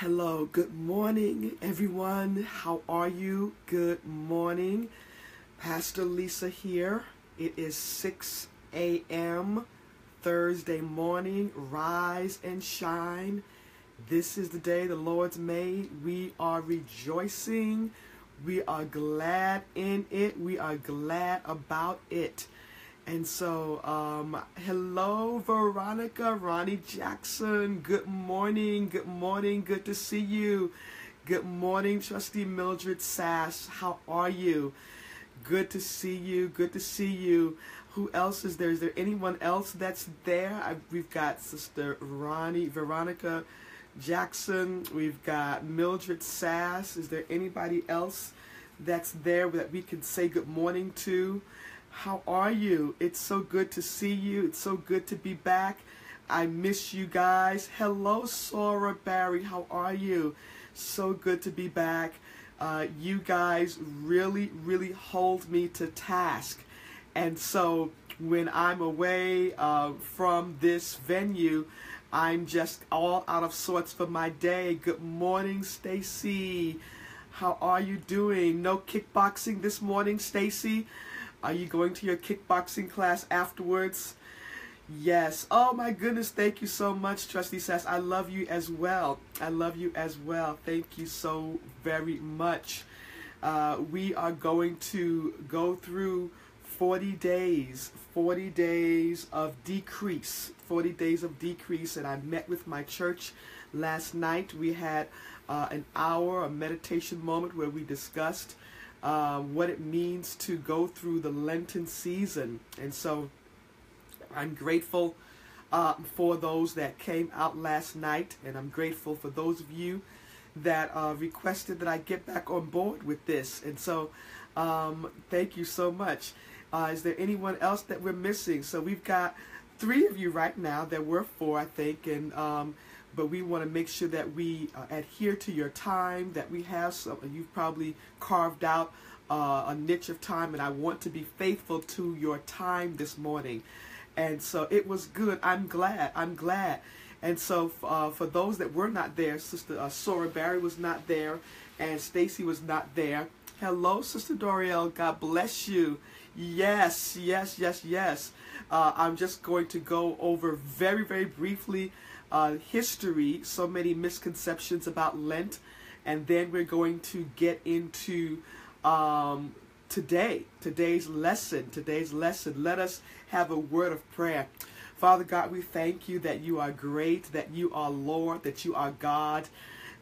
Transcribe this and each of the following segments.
Hello, good morning, everyone. How are you? Good morning. Pastor Lisa here. It is 6 a.m. Thursday morning. Rise and shine. This is the day the Lord's made. We are rejoicing. We are glad in it. We are glad about it. And so, um, hello, Veronica, Ronnie Jackson. Good morning. Good morning. Good to see you. Good morning, Trustee Mildred Sass. How are you? Good to see you. Good to see you. Who else is there? Is there anyone else that's there? I, we've got Sister Ronnie, Veronica Jackson. We've got Mildred Sass. Is there anybody else that's there that we can say good morning to? How are you? It's so good to see you. It's so good to be back. I miss you guys. Hello, Sora Barry. How are you? So good to be back. Uh, you guys really, really hold me to task. And so when I'm away uh, from this venue, I'm just all out of sorts for my day. Good morning, Stacy. How are you doing? No kickboxing this morning, Stacy? Are you going to your kickboxing class afterwards? Yes. Oh my goodness. Thank you so much, Trustee Sass. I love you as well. I love you as well. Thank you so very much. Uh, we are going to go through 40 days, 40 days of decrease, 40 days of decrease. And I met with my church last night. We had uh, an hour, a meditation moment where we discussed uh, what it means to go through the Lenten season. And so I'm grateful uh, for those that came out last night, and I'm grateful for those of you that uh, requested that I get back on board with this. And so um, thank you so much. Uh, is there anyone else that we're missing? So we've got three of you right now. There were four, I think, and um, but we want to make sure that we uh, adhere to your time, that we have some, you've probably carved out uh, a niche of time, and I want to be faithful to your time this morning. And so it was good. I'm glad. I'm glad. And so uh, for those that were not there, Sister uh, Sora Barry was not there, and Stacy was not there. Hello, Sister Doriel. God bless you. Yes, yes, yes, yes. Uh, I'm just going to go over very, very briefly uh, history, so many misconceptions about Lent, and then we're going to get into um, today, today's lesson, today's lesson. Let us have a word of prayer. Father God, we thank you that you are great, that you are Lord, that you are God.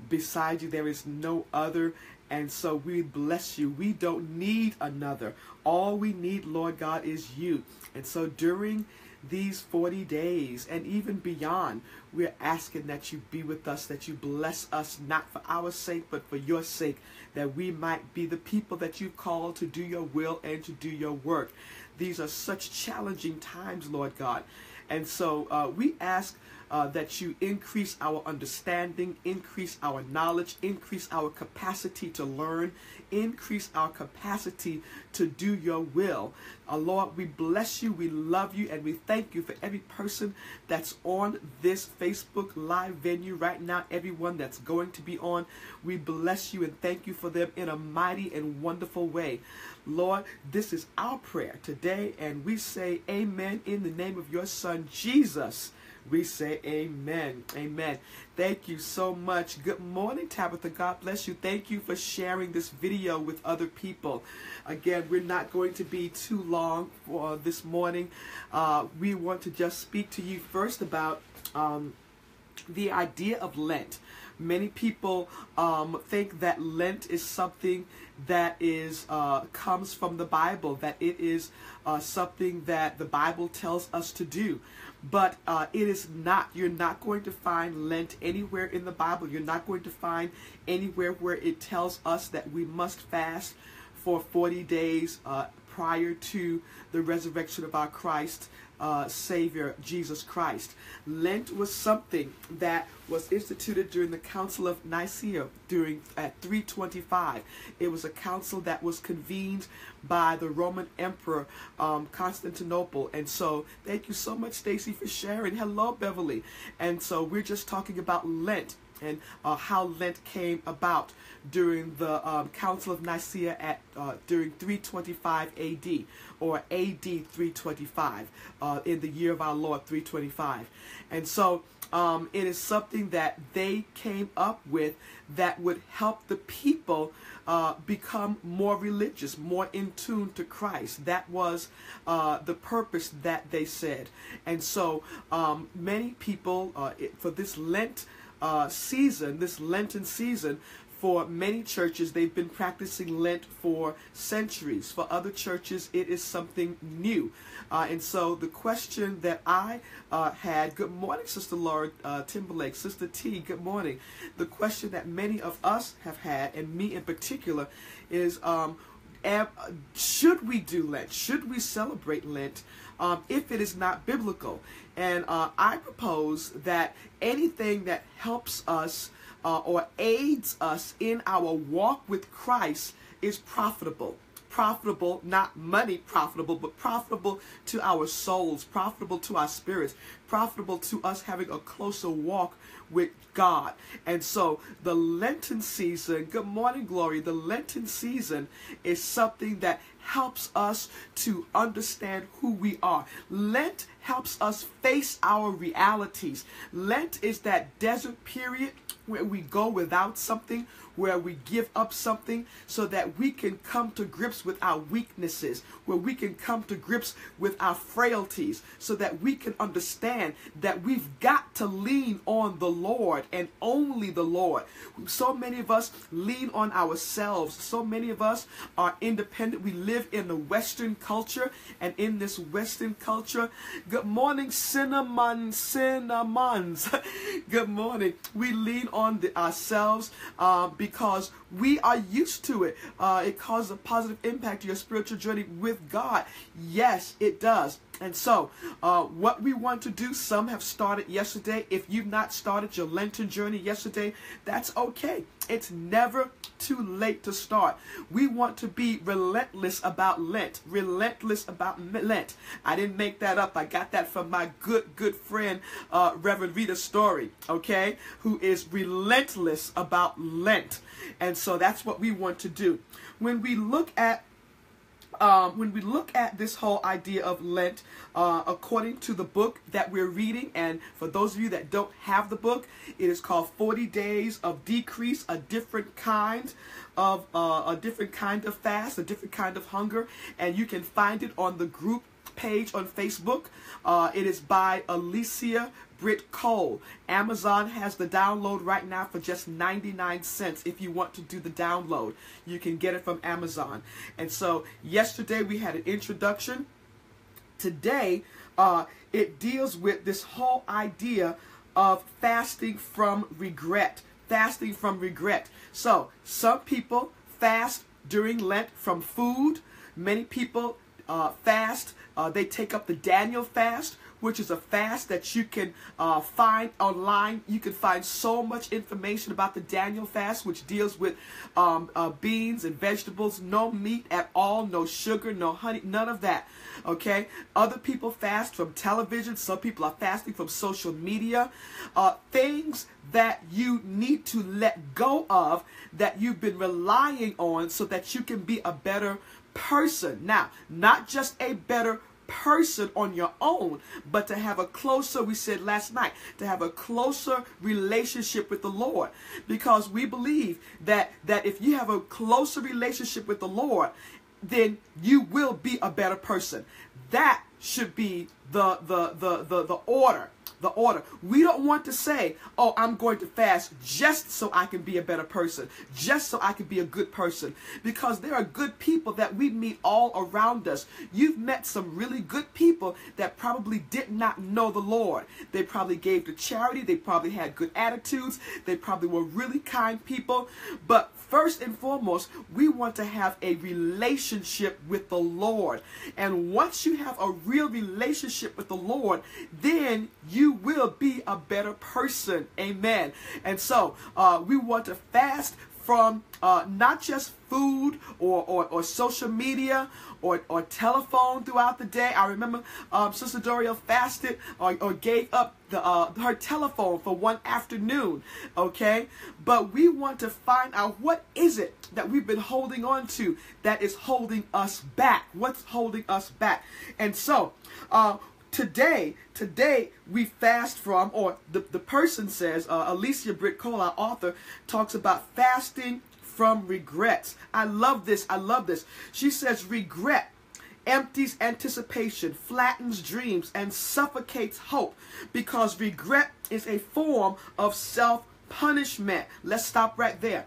Beside you, there is no other. And so we bless you. We don't need another. All we need, Lord God, is you. And so during these 40 days and even beyond, we're asking that you be with us, that you bless us, not for our sake, but for your sake, that we might be the people that you call to do your will and to do your work. These are such challenging times, Lord God. And so uh, we ask uh, that you increase our understanding, increase our knowledge, increase our capacity to learn, increase our capacity to do your will. Uh, Lord, we bless you, we love you, and we thank you for every person that's on this Facebook live venue right now, everyone that's going to be on. We bless you and thank you for them in a mighty and wonderful way. Lord, this is our prayer today, and we say amen in the name of your Son, Jesus we say amen. Amen. Thank you so much. Good morning, Tabitha. God bless you. Thank you for sharing this video with other people. Again, we're not going to be too long for this morning. Uh, we want to just speak to you first about um, the idea of Lent. Many people um, think that Lent is something that is uh, comes from the Bible, that it is uh, something that the Bible tells us to do but uh, it is not. You're not going to find Lent anywhere in the Bible. You're not going to find anywhere where it tells us that we must fast for 40 days uh, prior to the resurrection of our Christ uh, Savior, Jesus Christ. Lent was something that was instituted during the Council of Nicaea during at 325. It was a council that was convened by the Roman Emperor um, Constantinople. And so, thank you so much, Stacy, for sharing. Hello, Beverly. And so, we're just talking about Lent. And uh, how Lent came about during the um, Council of Nicaea at uh, during 325 AD or AD 325 uh, in the year of our Lord 325, and so um, it is something that they came up with that would help the people uh, become more religious, more in tune to Christ. That was uh, the purpose that they said. And so um, many people, uh, for this Lent uh, season, this Lenten season, for many churches, they've been practicing Lent for centuries. For other churches, it is something new. Uh, and so the question that I uh, had, good morning, Sister Laura uh, Timberlake, Sister T, good morning. The question that many of us have had, and me in particular, is um, should we do Lent? Should we celebrate Lent um, if it is not biblical? And uh, I propose that anything that helps us uh, or aids us in our walk with Christ is profitable. Profitable, not money profitable, but profitable to our souls, profitable to our spirits, profitable to us having a closer walk with God. And so the Lenten season, good morning, Glory, the Lenten season is something that helps us to understand who we are. Lent helps us face our realities. Lent is that desert period where we go without something, where we give up something so that we can come to grips with our weaknesses, where we can come to grips with our frailties, so that we can understand that we've got to lean on the Lord and only the Lord. So many of us lean on ourselves. So many of us are independent. We live in the Western culture, and in this Western culture, good morning, cinnamon, cinnamons. good morning. We lean on the, ourselves uh, because we are used to it. Uh, it causes a positive impact to your spiritual journey with God. Yes, it does. And so, uh, what we want to do, some have started yesterday. If you've not started your Lenten journey yesterday, that's okay. It's never too late to start. We want to be relentless about Lent. Relentless about Lent. I didn't make that up. I got that from my good, good friend, uh, Reverend Rita Story, okay, who is relentless about Lent. And so that's what we want to do. When we look at um, when we look at this whole idea of Lent, uh, according to the book that we're reading, and for those of you that don't have the book, it is called 40 Days of Decrease, a different kind of uh, a different kind of fast, a different kind of hunger, and you can find it on the group page on Facebook. Uh, it is by Alicia Britt Cole. Amazon has the download right now for just 99 cents if you want to do the download. You can get it from Amazon. And so yesterday we had an introduction. Today uh, it deals with this whole idea of fasting from regret. Fasting from regret. So some people fast during Lent from food. Many people uh, fast. Uh, they take up the Daniel fast, which is a fast that you can uh, find online. You can find so much information about the Daniel fast, which deals with um, uh, beans and vegetables, no meat at all, no sugar, no honey, none of that. Okay? Other people fast from television. Some people are fasting from social media. Uh, things that you need to let go of that you've been relying on so that you can be a better person. Now, not just a better person on your own, but to have a closer, we said last night, to have a closer relationship with the Lord. Because we believe that, that if you have a closer relationship with the Lord, then you will be a better person. That should be the the the the, the order the order. We don't want to say, oh, I'm going to fast just so I can be a better person, just so I can be a good person. Because there are good people that we meet all around us. You've met some really good people that probably did not know the Lord. They probably gave to charity, they probably had good attitudes, they probably were really kind people. But first and foremost, we want to have a relationship with the Lord. And once you have a real relationship with the Lord, then you will be a better person. Amen. And so uh, we want to fast from uh, not just food or, or, or social media or, or telephone throughout the day. I remember um, Sister Doria fasted or, or gave up the, uh, her telephone for one afternoon, okay? But we want to find out what is it that we've been holding on to that is holding us back? What's holding us back? And so, uh, today, today we fast from, or the, the person says, uh, Alicia Britt Cole, our author, talks about fasting from regrets. I love this. I love this. She says, regret empties anticipation, flattens dreams, and suffocates hope because regret is a form of self punishment. Let's stop right there.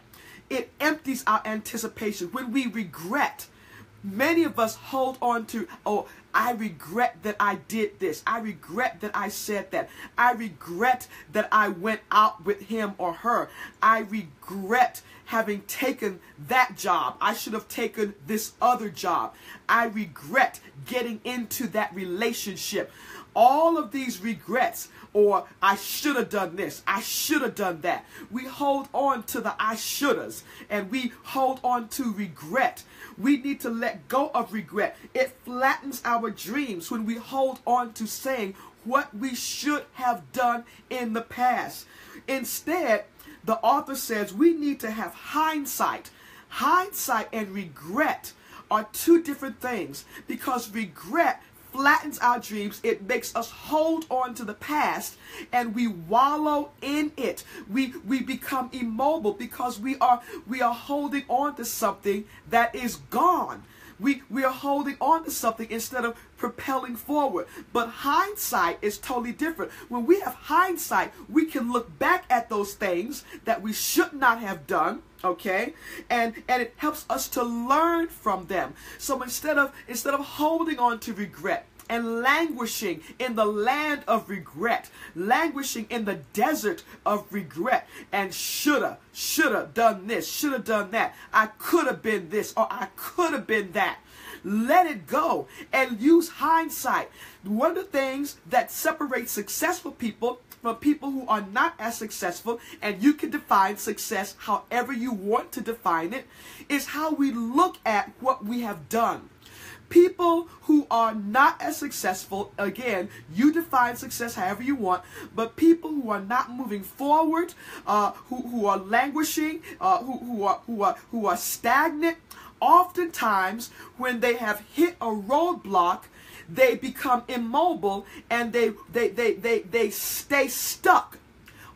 It empties our anticipation. When we regret, many of us hold on to, oh, I regret that I did this. I regret that I said that. I regret that I went out with him or her. I regret having taken that job. I should have taken this other job. I regret getting into that relationship. All of these regrets, or I should have done this, I should have done that. We hold on to the I shouldas and we hold on to regret. We need to let go of regret. It flattens our dreams when we hold on to saying what we should have done in the past. Instead, the author says we need to have hindsight. Hindsight and regret are two different things because regret flattens our dreams. It makes us hold on to the past and we wallow in it. We we become immobile because we are we are holding on to something that is gone. We, we are holding on to something instead of propelling forward. But hindsight is totally different. When we have hindsight, we can look back at those things that we should not have done okay and and it helps us to learn from them so instead of instead of holding on to regret and languishing in the land of regret, languishing in the desert of regret, and shoulda, shoulda done this, shoulda done that. I could have been this, or I could have been that. Let it go and use hindsight. One of the things that separates successful people from people who are not as successful, and you can define success however you want to define it, is how we look at what we have done. People who are not as successful, again, you define success however you want, but people who are not moving forward, uh, who, who are languishing, uh, who, who, are, who, are, who are stagnant, oftentimes when they have hit a roadblock, they become immobile and they, they, they, they, they stay stuck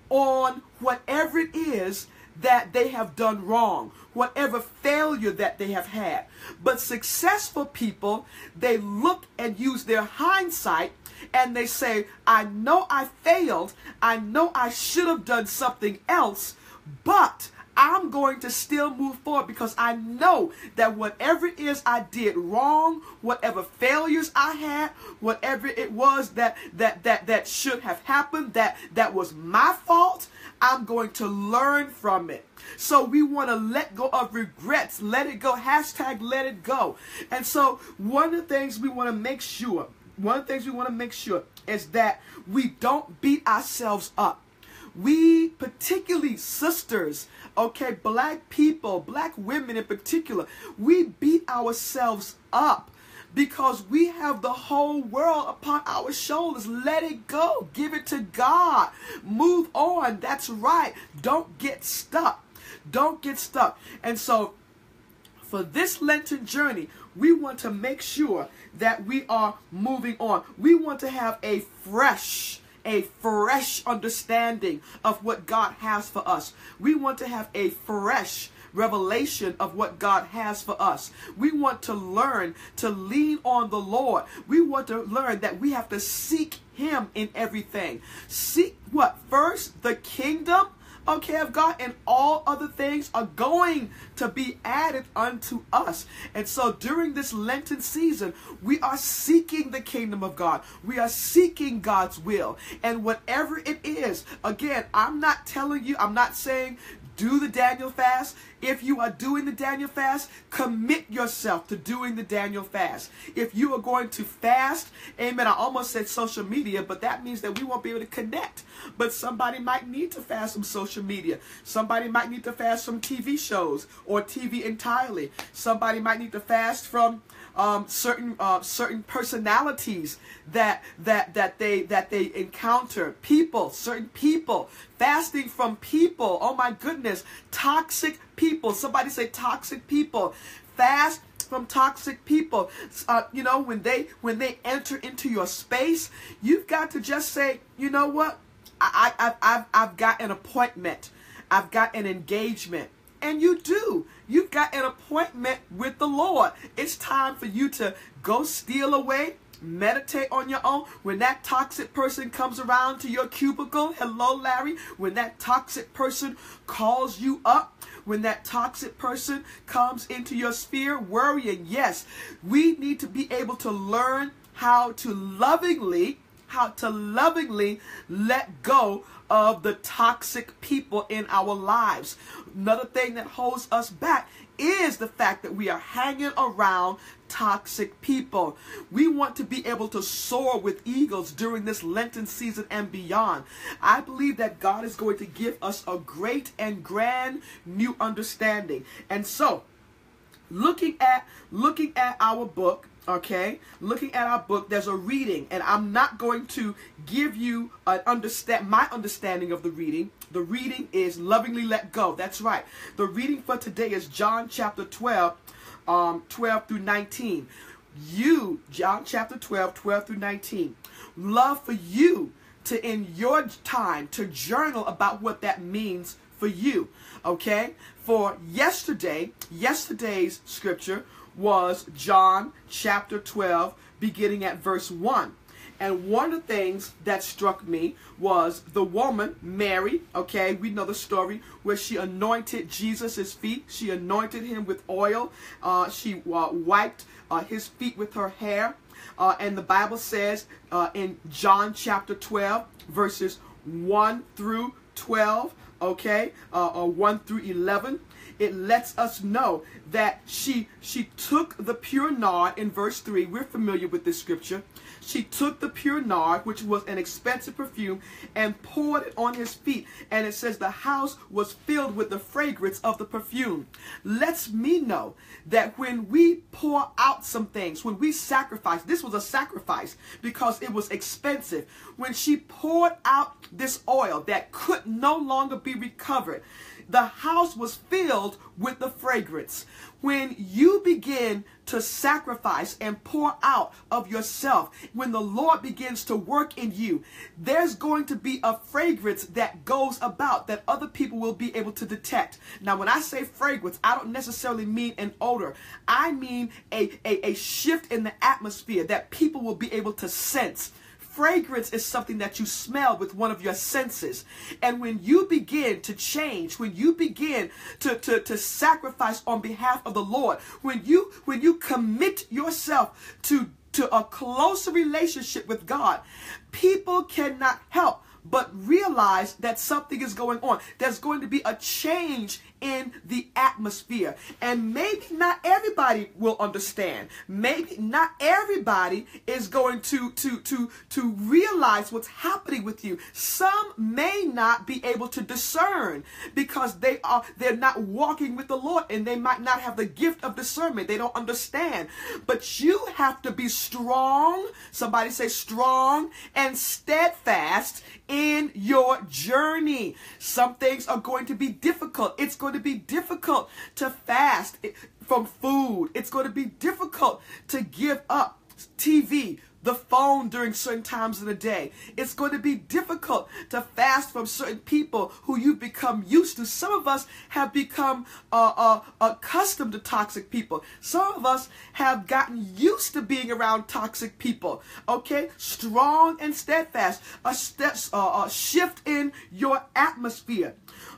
on whatever it is that they have done wrong, whatever failure that they have had. But successful people, they look and use their hindsight and they say, I know I failed. I know I should have done something else, but I'm going to still move forward because I know that whatever it is I did wrong, whatever failures I had, whatever it was that that that that should have happened, that that was my fault, I'm going to learn from it. So we want to let go of regrets. Let it go. Hashtag let it go. And so one of the things we want to make sure, one of the things we want to make sure is that we don't beat ourselves up. We, particularly sisters, okay, black people, black women in particular, we beat ourselves up because we have the whole world upon our shoulders. Let it go. Give it to God. Move on. That's right. Don't get stuck. Don't get stuck. And so, for this Lenten journey, we want to make sure that we are moving on. We want to have a fresh, a fresh understanding of what God has for us. We want to have a fresh revelation of what God has for us. We want to learn to lean on the Lord. We want to learn that we have to seek Him in everything. Seek what? First, the kingdom okay, of God, and all other things are going to be added unto us. And so during this Lenten season, we are seeking the kingdom of God. We are seeking God's will. And whatever it is, again, I'm not telling you, I'm not saying do the Daniel fast. If you are doing the Daniel fast, commit yourself to doing the Daniel fast. If you are going to fast, amen. I almost said social media, but that means that we won't be able to connect. But somebody might need to fast from social media. Somebody might need to fast from TV shows or TV entirely. Somebody might need to fast from um, certain uh, certain personalities that that that they that they encounter. People, certain people, fasting from people. Oh my goodness, toxic people. Somebody say toxic people. Fast from toxic people. Uh, you know, when they when they enter into your space, you've got to just say, you know what, I, I I've I've got an appointment. I've got an engagement. And you do. You've got an appointment with the Lord. It's time for you to go steal away, meditate on your own. When that toxic person comes around to your cubicle, hello, Larry. When that toxic person calls you up, when that toxic person comes into your sphere, worrying, yes, we need to be able to learn how to lovingly how to lovingly let go of the toxic people in our lives. Another thing that holds us back is the fact that we are hanging around toxic people. We want to be able to soar with eagles during this Lenten season and beyond. I believe that God is going to give us a great and grand new understanding. And so, looking at looking at our book okay? Looking at our book there's a reading and i'm not going to give you an understand my understanding of the reading. The reading is lovingly let go. That's right. The reading for today is john chapter 12 um 12 through 19 you john chapter 12 12 through 19 love for you to in your time to journal about what that means for you okay? For yesterday yesterday's scripture was John chapter 12, beginning at verse 1. And one of the things that struck me was the woman, Mary, okay, we know the story, where she anointed Jesus' feet. She anointed him with oil. Uh, she uh, wiped uh, his feet with her hair. Uh, and the Bible says uh, in John chapter 12, verses 1 through 12, okay, uh, or 1 through 11, it lets us know that she she took the pure nard in verse 3 we're familiar with this scripture. She took the pure nard which was an expensive perfume and poured it on his feet. And it says the house was filled with the fragrance of the perfume. Lets me know that when we pour out some things when we sacrifice this was a sacrifice because it was expensive. When she poured out this oil that could no longer be recovered the house was filled with the fragrance. When you begin to sacrifice and pour out of yourself, when the Lord begins to work in you, there's going to be a fragrance that goes about that other people will be able to detect. Now, when I say fragrance, I don't necessarily mean an odor. I mean a, a, a shift in the atmosphere that people will be able to sense. Fragrance is something that you smell with one of your senses. And when you begin to change, when you begin to, to, to sacrifice on behalf of the Lord, when you when you commit yourself to to a closer relationship with God, people cannot help but realize that something is going on. There's going to be a change in the atmosphere. And maybe not everybody will understand. Maybe not everybody is going to to to to realize what's happening with you. Some may not be able to discern because they are they're not walking with the Lord and they might not have the gift of discernment. They don't understand. But you have to be strong. Somebody say strong and steadfast in your journey. Some things are going to be difficult. It's going to be difficult to fast from food. It's going to be difficult to give up TV, the phone during certain times of the day. It's going to be difficult to fast from certain people who you've become used to. Some of us have become uh, uh, accustomed to toxic people. Some of us have gotten used to being around toxic people. Okay? Strong and steadfast. A, uh, a shift in your atmosphere.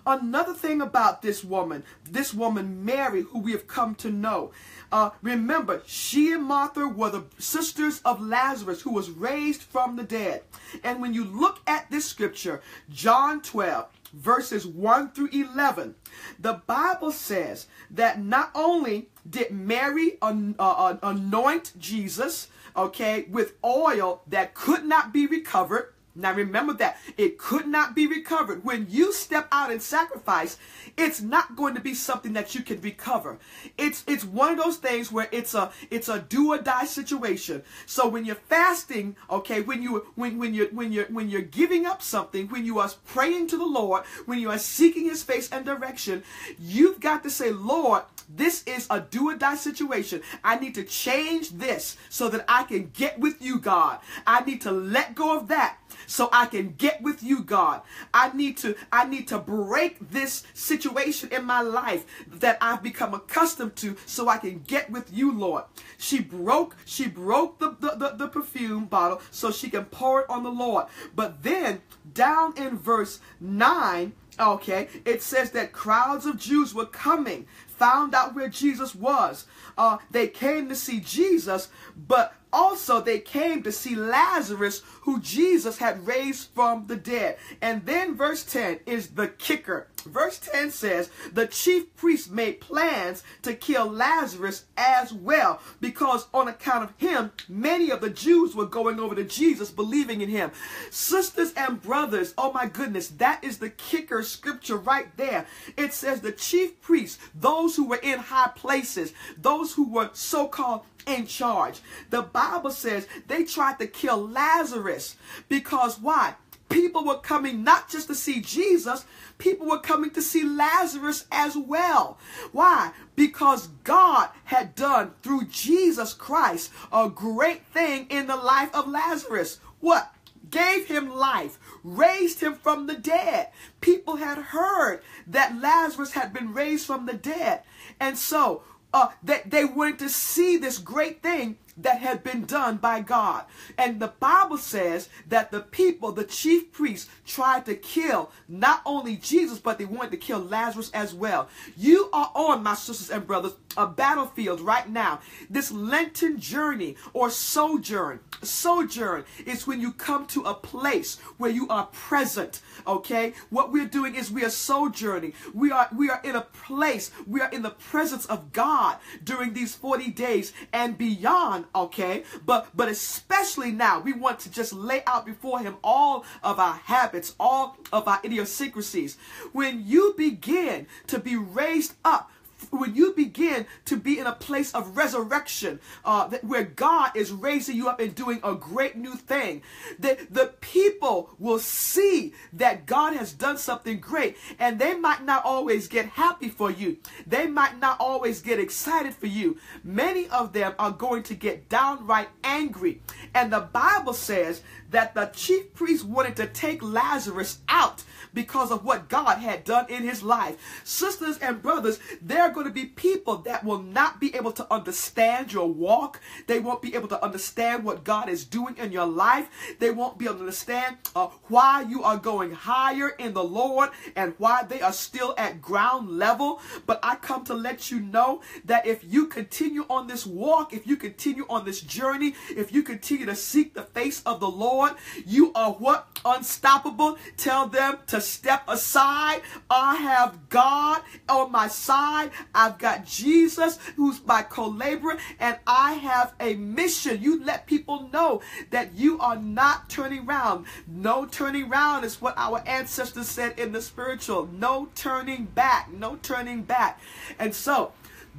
Another thing about this woman, this woman Mary, who we have come to know, uh, remember, she and Martha were the sisters of Lazarus who was raised from the dead. And when you look at this scripture, John 12, verses 1 through 11, the Bible says that not only did Mary uh, anoint Jesus, okay, with oil that could not be recovered, Now remember that it could not be recovered. When you step out and sacrifice, it's not going to be something that you can recover. It's it's one of those things where it's a it's a do or die situation. So when you're fasting, okay, when you when when you when you're when you're giving up something, when you are praying to the Lord, when you are seeking his face and direction, you've got to say, Lord, this is a do or die situation. I need to change this so that I can get with you, God. I need to let go of that so I can get with you, God. I need to I need to break this situation in my life that I've become accustomed to so I can get with you, Lord. She broke she broke the, the, the, the perfume bottle so she can pour it on the Lord. But then down in verse 9 Okay, it says that crowds of Jews were coming, found out where Jesus was. Uh, they came to see Jesus, but also, they came to see Lazarus, who Jesus had raised from the dead. And then verse 10 is the kicker. Verse 10 says, The chief priests made plans to kill Lazarus as well, because on account of him, many of the Jews were going over to Jesus, believing in him. Sisters and brothers, oh my goodness, that is the kicker scripture right there. It says, The chief priests, those who were in high places, those who were so called in charge. The Bible says they tried to kill Lazarus because why? People were coming not just to see Jesus, people were coming to see Lazarus as well. Why? Because God had done through Jesus Christ a great thing in the life of Lazarus. What? Gave him life, raised him from the dead. People had heard that Lazarus had been raised from the dead. And so uh, that they wanted to see this great thing that had been done by God. And the Bible says that the people, the chief priests, tried to kill not only Jesus, but they wanted to kill Lazarus as well. You are on, my sisters and brothers, a battlefield right now. This Lenten journey or sojourn, sojourn is when you come to a place where you are present. Okay? What we're doing is we are sojourning. We are we are in a place, we are in the presence of God during these 40 days and beyond okay? But but especially now, we want to just lay out before him all of our habits, all of our idiosyncrasies. When you begin to be raised up when you begin to be in a place of resurrection, uh, where God is raising you up and doing a great new thing, that the people will see that God has done something great, and they might not always get happy for you. They might not always get excited for you. Many of them are going to get downright angry. And the Bible says that the chief priest wanted to take Lazarus out because of what God had done in his life. Sisters and brothers, there are going to be people that will not be able to understand your walk. They won't be able to understand what God is doing in your life. They won't be able to understand uh, why you are going higher in the Lord and why they are still at ground level. But I come to let you know that if you continue on this walk, if you continue on this journey, if you continue to seek the face of the Lord, you are what? Unstoppable. Tell them to step aside. I have God on my side. I've got Jesus who's my co-laborer and I have a mission. You let people know that you are not turning around. No turning around is what our ancestors said in the spiritual. No turning back. No turning back. And so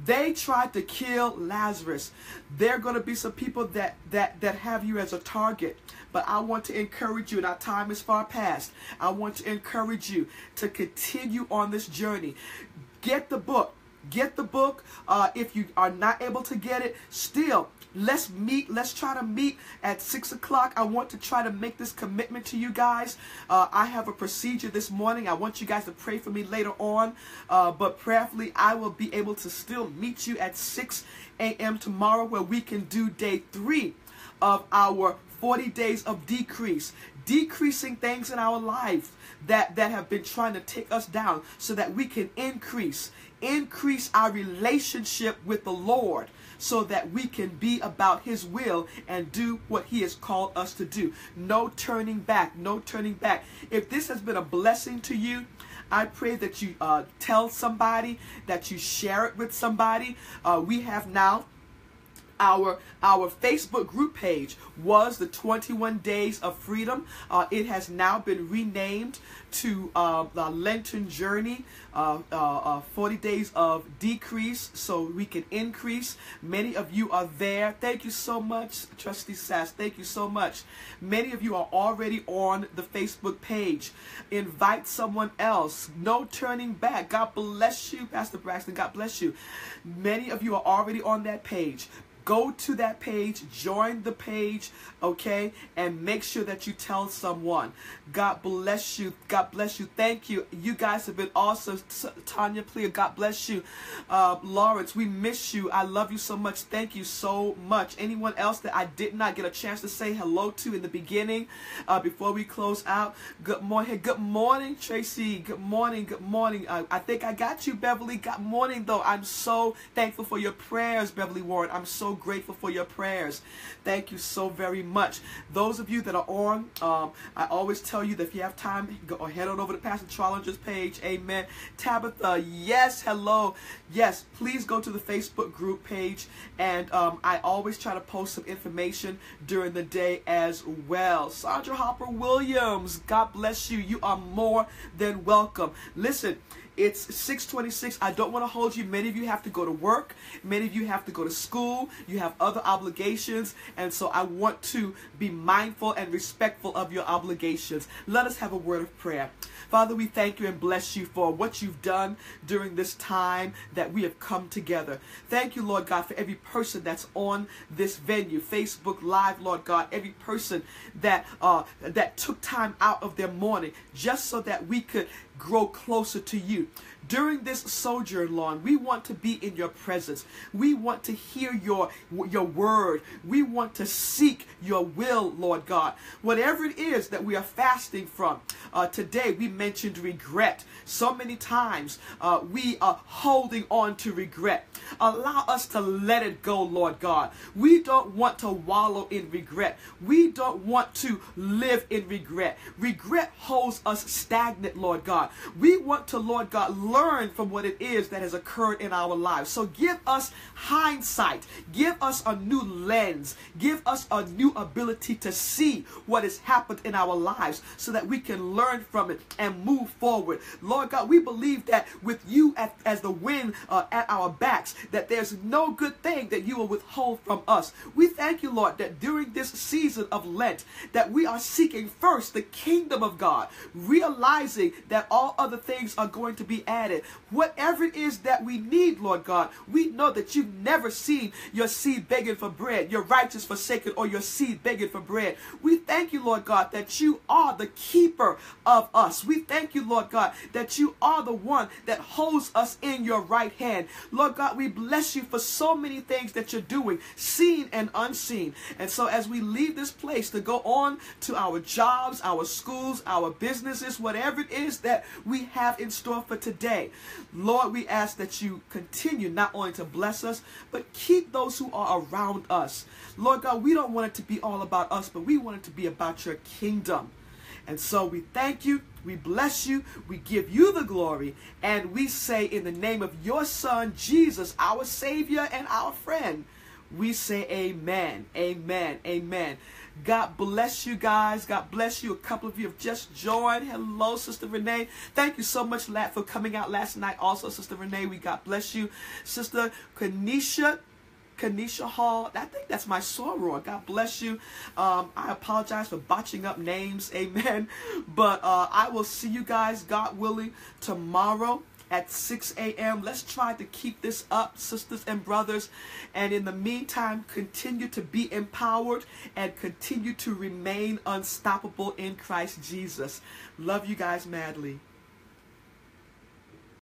they tried to kill Lazarus. There are going to be some people that that that have you as a target. But I want to encourage you, and our time is far past. I want to encourage you to continue on this journey. Get the book. Get the book. Uh, if you are not able to get it, still let's meet let's try to meet at six o'clock. I want to try to make this commitment to you guys. Uh, i have a procedure this morning. I want you guys to pray for me later on. Uh, but prayerfully i will be able to still meet you at 6 a.m tomorrow where we can do day three of our 40 days of decrease, decreasing things in our life that, that have been trying to take us down so that we can increase, increase our relationship with the Lord so that we can be about his will and do what he has called us to do. No turning back, no turning back. If this has been a blessing to you, I pray that you uh, tell somebody, that you share it with somebody. Uh, we have now our our Facebook group page was the 21 Days of Freedom. Uh, it has now been renamed to uh, the Lenten Journey, uh, uh, uh 40 Days of Decrease, so we can increase. Many of you are there. Thank you so much, Trustee Sass. Thank you so much. Many of you are already on the Facebook page. Invite someone else. No turning back. God bless you, Pastor Braxton. God bless you. Many of you are already on that page go to that page, join the page, okay, and make sure that you tell someone. God bless you. God bless you. Thank you. You guys have been awesome. Tanya Pleer, God bless you. Uh, Lawrence, we miss you. I love you so much. Thank you so much. Anyone else that I did not get a chance to say hello to in the beginning uh, before we close out? Good morning. Good morning, Tracy. Good morning. Good morning. Uh, I think I got you, Beverly. Good morning, though. I'm so thankful for your prayers, Beverly Warren. I'm so grateful for your prayers. Thank you so very much. Those of you that are on, um, I always tell you that if you have time, go head on over to Pastor Challenger's page. Amen. Tabitha, yes, hello. Yes, please go to the Facebook group page. And um, I always try to post some information during the day as well. Sandra Hopper Williams, God bless you. You are more than welcome. Listen, it's 626. I don't want to hold you. Many of you have to go to work. Many of you have to go to school. You have other obligations. And so I want to be mindful and respectful of your obligations. Let us have a word of prayer. Father, we thank you and bless you for what you've done during this time that we have come together. Thank you, Lord God, for every person that's on this venue, Facebook Live, Lord God, every person that uh, that took time out of their morning just so that we could grow closer to you. During this sojourn, Lord, we want to be in your presence. We want to hear your, your word. We want to seek your will, Lord God. Whatever it is that we are fasting from. Uh, today, we mentioned regret. So many times, uh, we are holding on to regret. Allow us to let it go, Lord God. We don't want to wallow in regret. We don't want to live in regret. Regret holds us stagnant, Lord God. We want to, Lord God, learn from what it is that has occurred in our lives. So give us hindsight. Give us a new lens. Give us a new ability to see what has happened in our lives so that we can learn from it and move forward. Lord God, we believe that with you at, as the wind uh, at our backs, that there's no good thing that you will withhold from us. We thank you, Lord, that during this season of Lent, that we are seeking first the kingdom of God, realizing that all other things are going to be added. Whatever it is that we need, Lord God, we know that you've never seen your seed begging for bread, your righteous forsaken, or your seed begging for bread. We thank you, Lord God, that you are the keeper of us. We thank you, Lord God, that you are the one that holds us in your right hand. Lord God, we bless you for so many things that you're doing, seen and unseen. And so as we leave this place to go on to our jobs, our schools, our businesses, whatever it is that we have in store for today, Lord, we ask that you continue not only to bless us, but keep those who are around us. Lord God, we don't want it to be all about us, but we want it to be about your kingdom. And so we thank you, we bless you, we give you the glory, and we say in the name of your Son, Jesus, our Savior and our friend, we say amen, amen, amen. God bless you guys. God bless you. A couple of you have just joined. Hello, Sister Renee. Thank you so much, for coming out last night. Also, Sister Renee, we God bless you. Sister Kanisha, Kanisha Hall. I think that's my soror. God bless you. Um, I apologize for botching up names. Amen. But uh, I will see you guys, God willing, tomorrow at 6 a.m. Let's try to keep this up, sisters and brothers. And in the meantime, continue to be empowered and continue to remain unstoppable in Christ Jesus. Love you guys madly.